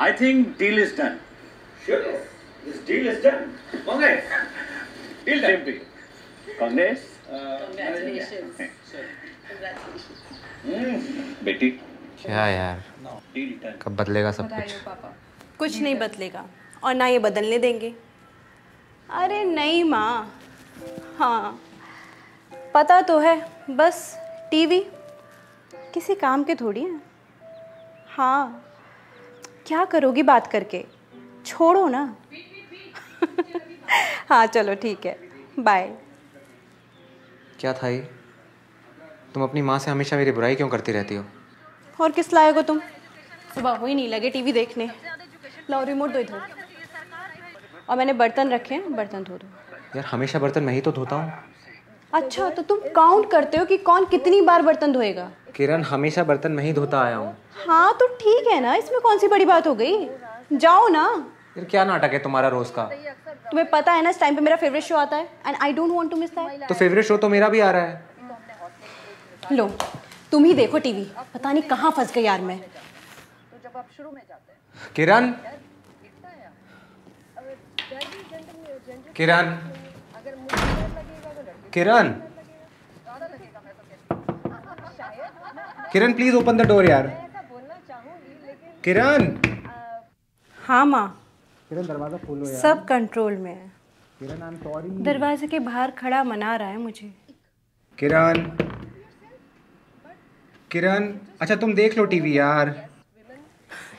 I think deal is done. Sure, yes. this deal is done. Congrats. Deal done. to you. Congrats. Congratulations. Congratulations. बेटी क्या यार कब बदलेगा सब कुछ कुछ नहीं बदलेगा और ना ये बदलने देंगे अरे नहीं माँ हाँ पता तो है बस टीवी किसी काम के थोड़ी है हाँ क्या करोगी बात करके? छोड़ो ना। हाँ चलो ठीक है। बाय क्या था ये? तुम अपनी माँ से हमेशा मेरी बुराई क्यों करती रहती हो? और किस लायक हो तुम? सुबह हो ही नहीं लगे टीवी देखने। लाओ रिमोट दो इधर। और मैंने बर्तन रखे हैं बर्तन धो दो। यार हमेशा बर्तन मैं ही तो धोता हूँ। अच्छा तो तुम काउंट करते हो कि कौन कितनी बार बर्तन धोएगा? किरण हमेशा बर्तन मैं ही धोता आया हूँ। हाँ तो ठीक है ना। इसमें कौन सी बड़ी बात हो गई? जाओ ना। यार क्या नाटक है तुम्हारा रोज का? तुम्हें पता है ना इस टाइम पे मेरा फेवरेट शो आता है and I don't want to miss that तो फेवरेट शो तो मेरा भी आ रहा है। लो तुम ही देखो टीवी पता नहीं कहाँ फंस गई यार मैं। Kiran? Kiran? Kiran? Kiran please open the door यार। किरण! हाँ माँ। किरण दरवाज़ा खोलो यार। सब कंट्रोल में है। किरण आई एम सॉरी दरवाजे के बाहर खड़ा मना रहा है मुझे। किरण! किरण अच्छा तुम देख लो टीवी यार।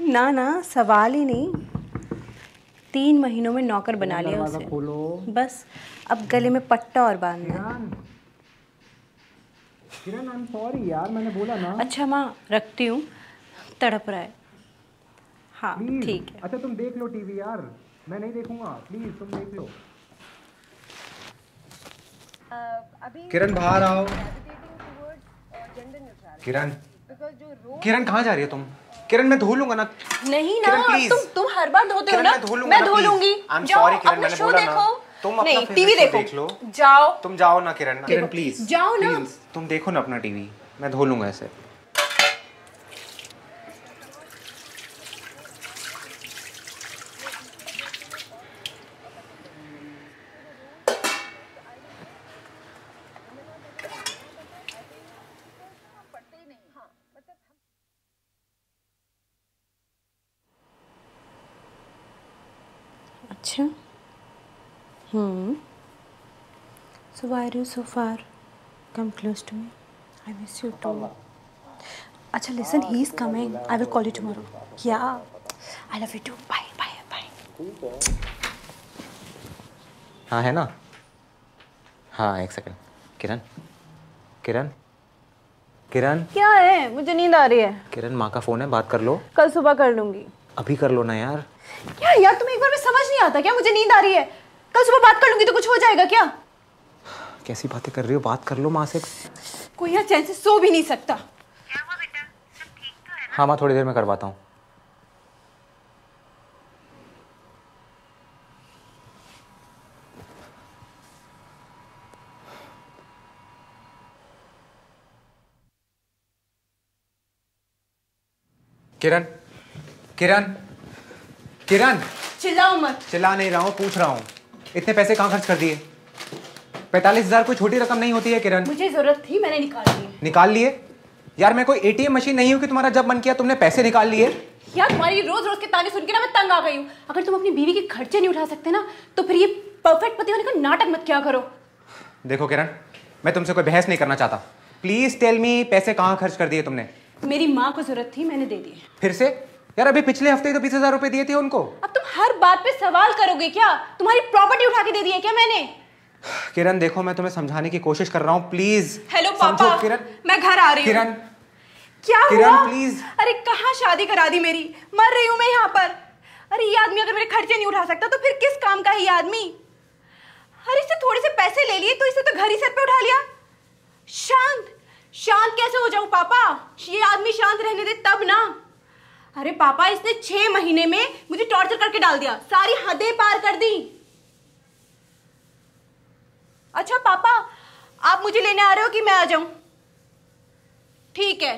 ना ना सवाल ही नहीं। तीन महीनों में नौकर बना लिया उसे। खोलो। बस अब गले में पट्टा और बांधना। किरण आई एम सॉरी यार मैंने बोला ना। अच्छा माँ रखती हूँ। तड़प रहा है। हाँ ठीक है। अच्छा तुम देख लो टीवी यार। मैं नहीं देखूँगा। प्लीज़ तुम देख लो। किरण बाहर आओ। किरण। किरण कहाँ जा रही हो तुम? किरण मैं धो लूँगा ना। नहीं ना किरण, तुम तुम हर बार धोते हो ना। मैं धो लूँगा मैं धो लूँगी। I'm जाओ sorry, किरण, मैंने बोला ना। तुम अपना नहीं टीवी देखो। देख लो। जाओ। तुम जाओ ना किरण किरण प्लीज़ जाओ ना। प्लीज़ तुम देखो ना अपना टीवी। मैं धो लूँगा ऐसे अच्छा हम्म सो why are you so far come close to me i miss you too अच्छा listen he is coming i will call you tomorrow yeah i love you too bye bye bye हाँ है ना हाँ एक सेकंड किरण किरण किरण क्या है मुझे नींद आ रही है किरण माँ का फ़ोन है बात कर लो कल सुबह कर लूँगी अभी कर लो ना यार क्या यार तुम्हें एक बार में समझ नहीं आता क्या मुझे नींद आ रही है कल सुबह बात कर लूँगी तो कुछ हो जाएगा क्या? कैसी बातें कर रही हो? बात कर लो माँ से। कोई यहाँ चैन से सो भी नहीं सकता। हाँ माँ थोड़ी देर में करवाता हूँ। किरण किरण किरण। चिल्लाओ मत। चिल्ला नहीं रहा हूँ पूछ रहा हूँ। इतने पैसे कहाँ खर्च कर दिए? पैंतालीस हज़ार कोई छोटी रकम नहीं होती है किरण। मुझे ज़रूरत थी मैंने निकाल ली निकाल लिए? यार मैं कोई एटीएम मशीन नहीं हूँ कि तुम्हारा जब मन किया तुमने पैसे निकाल लिए? यार तुम्हारी रोज रोज के ताने सुन के ना मैं तंग आ गई हूँ। अगर तुम अपनी बीवी के खर्चे नहीं उठा सकते ना तो फिर ये परफेक्ट पति होने का नाटक मत क्या करो। देखो किरण मैं तुमसे कोई बहस नहीं करना चाहता। प्लीज़ टेल मी पैसे कहाँ खर्च कर दिए तुमने? मेरी माँ को ज़रूरत थी मैंने दे दिए फिर से? यार अभी पिछले हफ़्ते तो बीस हज़ार रुपए दिए थे उनको। अब तुम हर बात पे सवाल करोगे क्या? तुम्हारी प्रॉपर्टी उठा के दे दी है क्या मैंने? किरण देखो मैं तुम्हें समझाने की कोशिश कर रहा हूँ प्लीज़ हेलो पापा। किरण। मैं घर आ रही हूँ। किरण। क्या किरण, हुआ? please। अरे कहाँ शादी करा दी मेरी? मर रही हूँ मैं यहाँ पर। अरे ये आदमी अगर मेरे खर्चे नहीं उठा सकता तो फिर किस काम का है ये आदमी? अरे इससे थोड़े से पैसे ले लिए तो इसे तो घर ही सर पे उठा लिया। शांत शांत कैसे हो जाऊँ पापा? ये आदमी शांत रहने दे तब ना। अरे पापा, इसने छह महीने में मुझे टॉर्चर करके डाल दिया। सारी हदें पार कर दी। अच्छा पापा, आप मुझे लेने आ रहे हो कि मैं आ जाऊँ? ठीक है।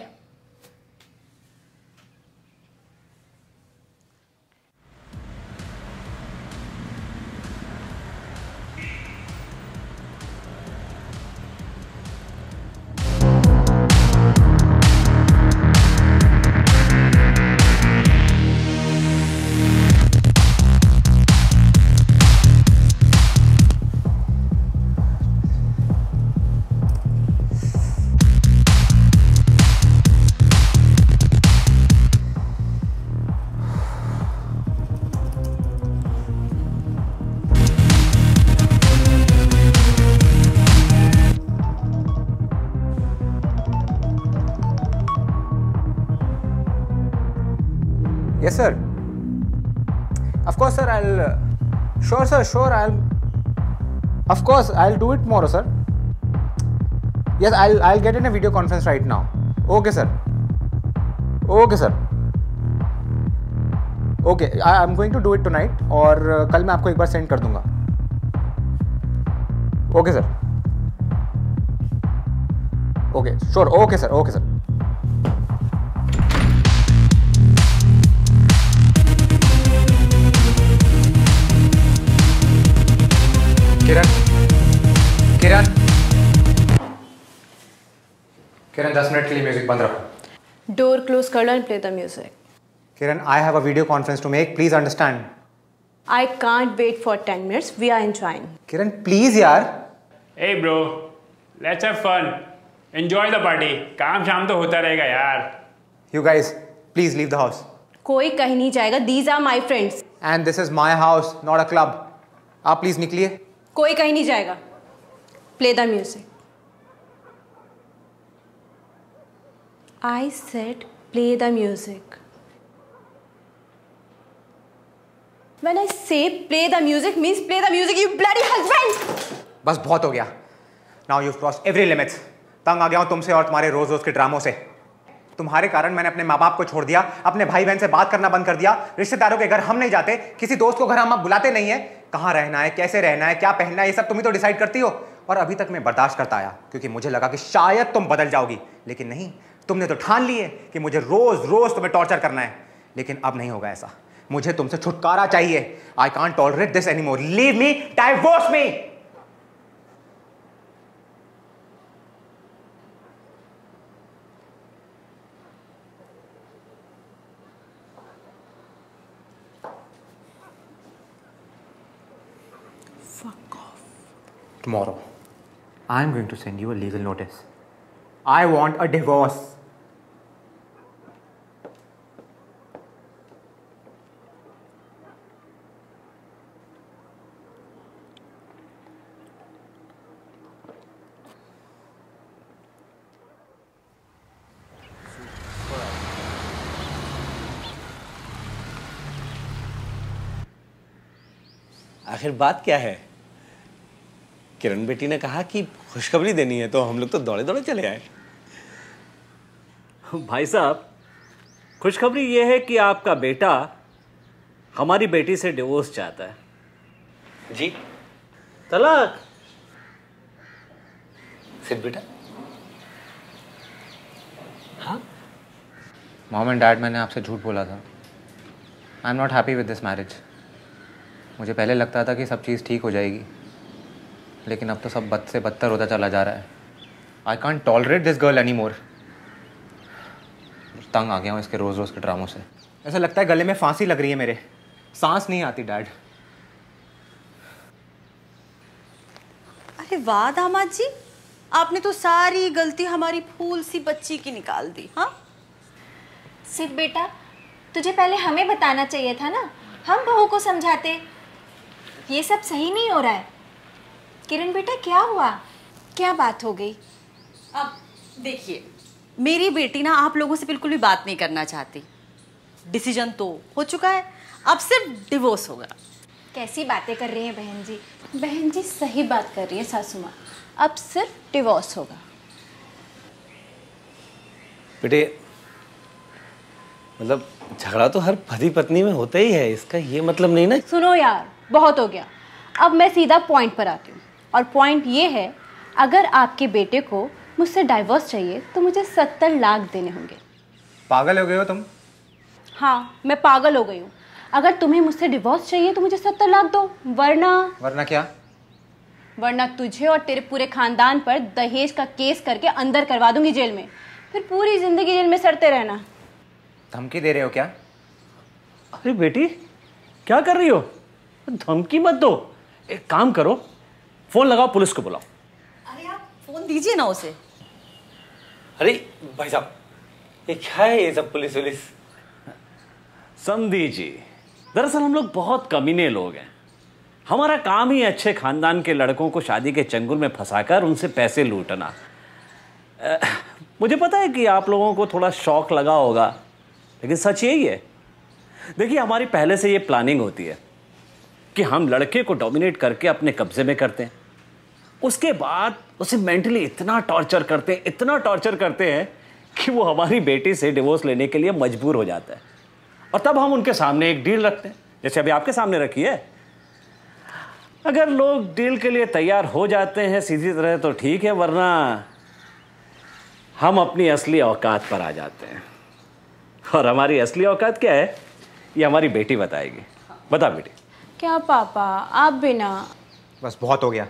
Of course, sir. I'll. Uh, sure, sir. Sure. I'll. Of course, I'll do it tomorrow, sir. Yes, I'll. I'll get in a video conference right now. Okay, sir. Okay, sir. Okay I am going to do it tonight और uh, कल मैं आपको एक बार send कर दूँगा okay sir okay sure okay sir okay sir Kiran Kiran Kiran दस minute के लिए म्यूज़िक बंद रखो। डोर क्लोज कर लो and play the music Kiran I have a video conference to make please understand I can't wait for ten minutes we are enjoying Kiran please यार Hey bro, let's have fun. Enjoy the party. काम शाम तो होता रहेगा यार you guys please leave the house कोई कहीं नहीं जाएगा. These are my friends and this is my house not a club आप प्लीज़ निकलिए. कोई कहीं नहीं जाएगा। Play the music I said play the music When I say play the music means play the music, you bloody husband! बस बहुत हो गया। Now you cross every limits तंग आ गया हूँ तुमसे और तुम्हारे रोज रोज के ड्रामों से। तुम्हारे कारण मैंने अपने माँ बाप को छोड़ दिया अपने भाई बहन से बात करना बंद कर दिया। रिश्तेदारों के घर हम नहीं जाते किसी दोस्त को घर हम अब बुलाते नहीं है। कहाँ रहना है, कैसे रहना है, क्या पहनना है, ये सब तुम ही तो डिसाइड करती हो। और अभी तक मैं बर्दाश्त करता आया, क्योंकि मुझे लगा कि शायद तुम बदल जाओगी। लेकिन नहीं, तुमने तो ठान लिए कि मुझे रोज रोज तुम्हें टॉर्चर करना है। लेकिन अब नहीं होगा ऐसा। मुझे तुमसे छुटकारा चाहिए। I can't tolerate this anymore leave me divorce me tomorrow i'm going to send you a legal notice i want a divorce आखिर बात क्या है किरण बेटी ने कहा कि खुशखबरी देनी है तो हम लोग तो दौड़े दौड़े चले आए। भाई साहब खुशखबरी ये है कि आपका बेटा हमारी बेटी से डिवोर्स चाहता है। जी। तलाक! सिर्फ़ बेटा। हाँ? मॉम एंड डैड मैंने आपसे झूठ बोला था। I am not happy with this marriage मुझे पहले लगता था कि सब चीज़ ठीक हो जाएगी। लेकिन अब तो सब बद से बदतर होता चला जा रहा है। I can't tolerate this girl anymore तंग आ गया हूँ इसके रोज़ रोज़ के ड्रामों से। ऐसा लगता है गले में फांसी लग रही है मेरे। सांस नहीं आती डैड। अरे वाह दामाद जी। आपने तो सारी गलती हमारी फूल सी बच्ची की निकाल दी हाँ? सिर्फ़ बेटा तुझे पहले हमें बताना चाहिए था ना। हम बहू को समझाते। ये सब सही नहीं हो रहा है। किरण बेटा क्या हुआ? क्या बात हो गई? अब देखिए मेरी बेटी ना आप लोगों से बिल्कुल भी बात नहीं करना चाहती। डिसीज़न तो हो चुका है अब सिर्फ़ डिवोर्स होगा। कैसी बातें कर रही हैं बहन जी? बहन जी सही बात कर रही है सासू माँ अब सिर्फ़ डिवोर्स होगा। बेटे मतलब झगड़ा तो हर पति पत्नी में होता ही है इसका ये मतलब नहीं ना? सुनो यार बहुत हो गया। अब मैं सीधा पॉइंट पर आती हूँ। और पॉइंट ये है अगर आपके बेटे को मुझसे डाइवोर्स चाहिए तो मुझे सत्तर लाख देने होंगे। पागल हो गए हो तुम? हाँ मैं पागल हो गई हूँ। अगर तुम्हें मुझसे डिवोर्स चाहिए तो मुझे सत्तर लाख दो। वरना वरना क्या? वरना तुझे और तेरे पूरे खानदान पर दहेज का केस करके अंदर करवा दूँगी जेल में। फिर पूरी ज़िंदगी जेल में सड़ते रहना। धमकी दे रहे हो क्या? अरे बेटी क्या कर रही हो? धमकी मत दो। एक काम करो फ़ोन लगाओ पुलिस को बुलाओ। अरे आप फ़ोन दीजिए ना उसे। अरे भाई साहब ये क्या है ये सब पुलिस वुलिस? समझी जी दरअसल हम लोग बहुत कमीने लोग हैं। हमारा काम ही अच्छे खानदान के लड़कों को शादी के चंगुल में फंसाकर उनसे पैसे लूटना। अ, मुझे पता है कि आप लोगों को थोड़ा शौक लगा होगा लेकिन सच यही है। देखिए हमारी पहले से ये प्लानिंग होती है कि हम लड़के को डोमिनेट करके अपने कब्जे में करते हैं। उसके बाद उसे मेंटली इतना टॉर्चर करते हैं इतना टॉर्चर करते हैं कि वो हमारी बेटी से डिवोर्स लेने के लिए मजबूर हो जाता है। और तब हम उनके सामने एक डील रखते हैं जैसे अभी आपके सामने रखी है। अगर लोग डील के लिए तैयार हो जाते हैं सीधी तरह तो ठीक है वरना हम अपनी असली औकात पर आ जाते हैं। और हमारी असली औकात क्या है? ये हमारी बेटी बताएगी। बता बेटी। क्या पापा? आप बिना बस बहुत हो गया।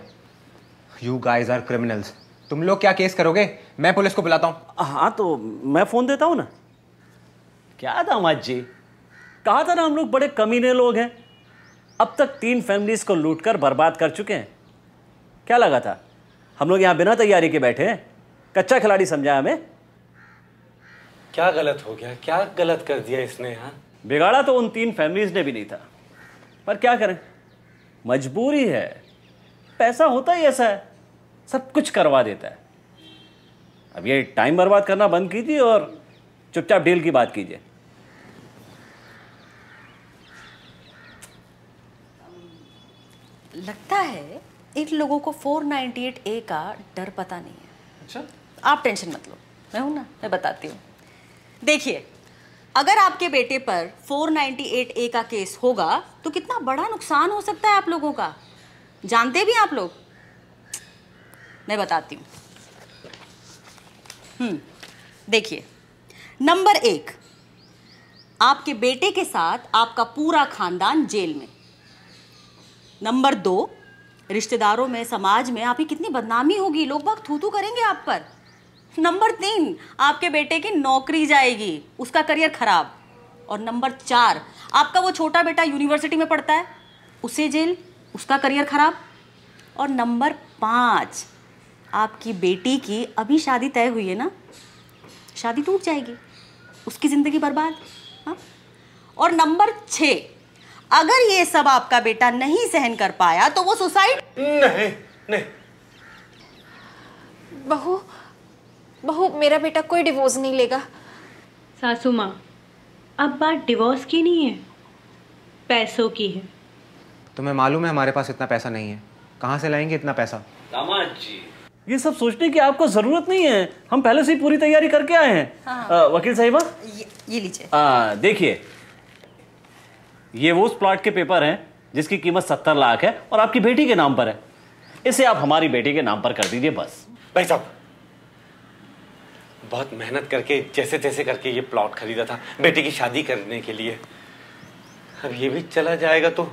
यू गाइज़ आर क्रिमिनल्स तुम लोग क्या केस करोगे? मैं पुलिस को बुलाता हूँ। हाँ तो मैं फ़ोन देता हूँ ना? क्या दामाद जी? कहा था ना हम लोग बड़े कमीने लोग हैं। अब तक तीन फैमिलीज़ को लूटकर बर्बाद कर चुके हैं। क्या लगा था? हम लोग यहाँ बिना तैयारी के बैठे हैं। कच्चा खिलाड़ी समझा हमें। क्या गलत हो गया? क्या गलत कर दिया इसने हाँ? बिगाड़ा तो उन तीन फैमिलीज़ ने भी नहीं था। पर क्या करें? मजबूरी है। पैसा होता ही ऐसा है। सब कुछ करवा देता है। अब ये टाइम बर्बाद करना बंद कीजिए और चुपचाप डील की बात कीजिए। लगता है इन लोगों को 498 ए का डर पता नहीं है। अच्छा। आप टेंशन मत लो। मैं हूँ ना मैं बताती हूँ। देखिए अगर आपके बेटे पर 498 ए का केस होगा तो कितना बड़ा नुकसान हो सकता है आप लोगों का। जानते भी आप लोग? मैं बताती हूँ। हम्म देखिए, नंबर एक, आपके बेटे के साथ आपका पूरा खानदान जेल में। नंबर दो, रिश्तेदारों में, समाज में आपकी कितनी बदनामी होगी लोग बहुत थू थू करेंगे आप पर। नंबर तीन, आपके बेटे की नौकरी जाएगी, उसका करियर खराब। और नंबर चार, आपका वो छोटा बेटा यूनिवर्सिटी में पढ़ता है, उसे जेल, उसका करियर खराब। और नंबर पाँच आपकी बेटी की अभी शादी तय हुई है ना? शादी टूट जाएगी। उसकी ज़िंदगी बर्बाद हाँ? और नंबर छः अगर ये सब आपका बेटा नहीं सहन कर पाया तो वो सुसाइड नहीं नहीं। बहू बहू मेरा बेटा कोई डिवोर्स नहीं लेगा। सासू माँ अब बात डिवोर्स की नहीं है पैसों की है। तुम्हें मालूम है हमारे पास इतना पैसा नहीं है। कहाँ से लाएँगे इतना पैसा? दामाद जी। ये सब सोचने की आपको ज़रूरत नहीं है। हम पहले से ही पूरी तैयारी करके आए हैं। अ, वकील साहिबा? ये, ये लीजिए। देखिए ये वो उस प्लॉट के पेपर हैं जिसकी कीमत सत्तर लाख है और आपकी बेटी के नाम पर है। इसे आप हमारी बेटी के नाम पर कर दीजिए बस। भाई साहब बहुत मेहनत करके जैसे तैसे करके ये प्लॉट खरीदा था बेटी की शादी करने के लिए। अब ये भी चला जाएगा तो।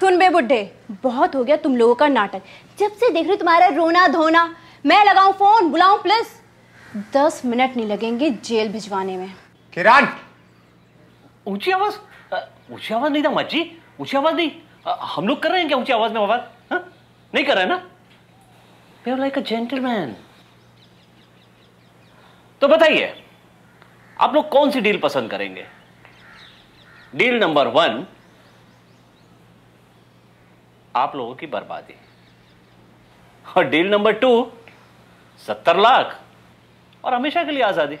सुन बे बुड्ढे बहुत हो गया तुम लोगों का नाटक। जब से देख रही तुम्हारा रोना धोना मैं लगाऊँ फ़ोन बुलाऊं पुलिस। दस मिनट नहीं लगेंगे जेल भिजवाने में। किरण! ऊँची आवाज़? ऊँची आवाज़ नहीं था जी ऊँची आवाज़ नहीं। हम लोग कर रहे हैं क्या ऊँची आवाज़ में आवाज़? हाँ? नहीं कर रहे हैं ना? We are like a gentleman तो बताइए आप लोग कौन सी डील पसंद करेंगे? डील नंबर वन आप लोगों की बर्बादी। और डील नंबर टू सत्तर लाख और हमेशा के लिए आज़ादी।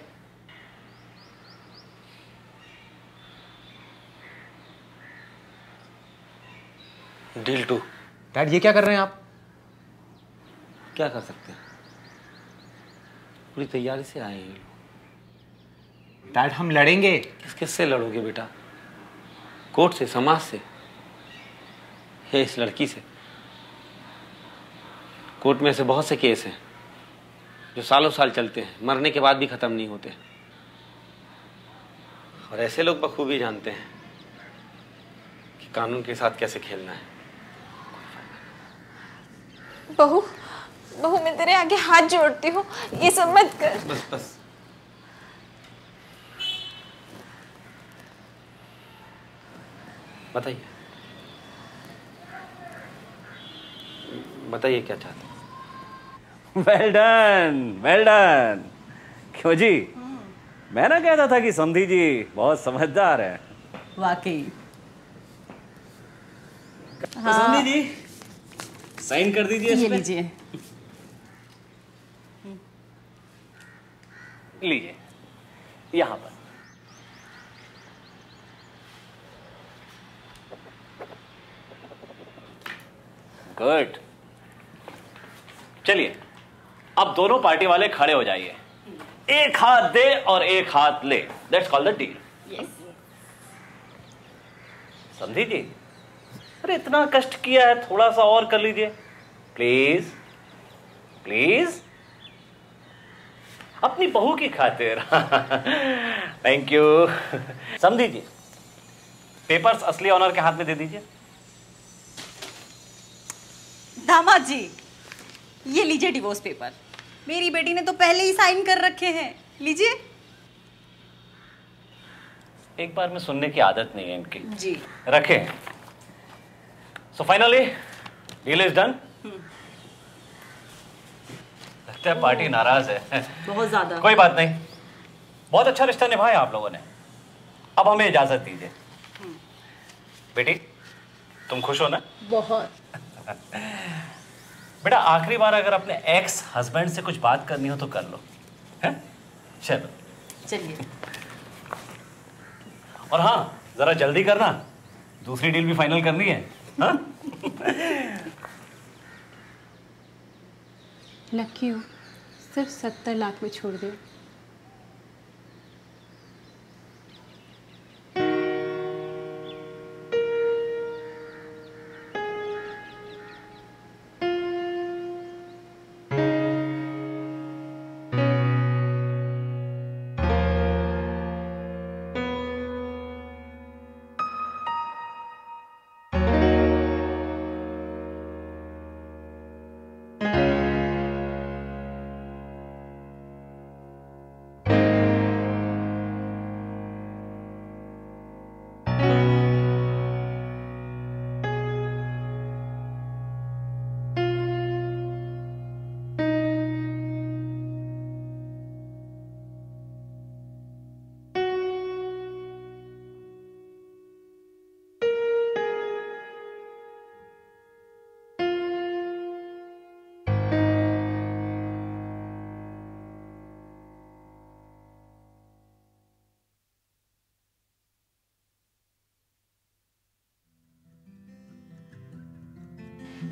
डील टू डैड ये क्या कर रहे हैं आप? क्या कर सकते हैं? पूरी तैयारी से आए हैं ये लोग। डैड हम लड़ेंगे। किस किस से लड़ोगे बेटा? कोर्ट से समाज से? या इस लड़की से। कोर्ट में ऐसे बहुत से केस हैं। जो सालों साल चलते हैं मरने के बाद भी खत्म नहीं होते। और ऐसे लोग बखूबी जानते हैं कि कानून के साथ कैसे खेलना है। बहू बहू मैं तेरे आगे हाथ जोड़ती हूँ ये सब मत कर। बस बस। बताइए। बताइए क्या चाहते हैं? वेल डन वेल डन क्यों जी? हम्म। मैं ना कहता था कि संधि जी बहुत समझदार है। वाकई। तो हाँ। संधि जी साइन कर दीजिए ये लीजिए। हम्म। लीजिए। यहाँ पर। गुड। चलिए। अब दोनों पार्टी वाले खड़े हो जाइए। एक हाथ दे और एक हाथ ले। दैट्स कॉल द डील समझी जी? अरे इतना कष्ट किया है थोड़ा सा और कर लीजिए। प्लीज़ प्लीज़ अपनी बहू की खातिर। थैंक यू समझी जी? पेपर्स असली ऑनर के हाथ में दे दीजिए। दामाद जी ये लीजिए डिवोर्स पेपर मेरी बेटी ने तो पहले ही साइन कर रखे हैं। लीजिए। एक बार में सुनने की आदत नहीं है इनकी। जी। रखें। So finally deal is done लगता है पार्टी नाराज़ है। बहुत ज़्यादा। कोई बात नहीं। बहुत अच्छा रिश्ता निभाया आप लोगों ने। अब हमें इजाज़त दीजिए। बेटी तुम खुश हो ना? बहुत। बेटा आखिरी बार अगर अपने एक्स हस्बैंड से कुछ बात करनी हो तो कर लो है? चलो। चलिए। और हाँ जरा जल्दी करना। दूसरी डील भी फाइनल करनी है हाँ? लकी हो सिर्फ़ सत्तर लाख में छोड़ दे।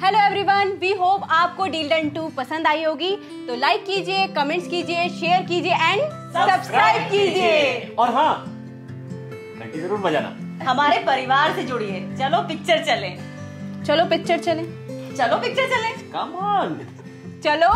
हेलो एवरीवन वी होप आपको डील डन टू पसंद आई होगी। तो लाइक कीजिए कमेंट्स कीजिए शेयर कीजिए एंड सब्सक्राइब कीजिए। और हाँ घंटी ज़रूर बजाना हमारे परिवार से जुड़िए। चलो पिक्चर चले। चलो पिक्चर चले। चलो पिक्चर चले। कम ऑन चलो।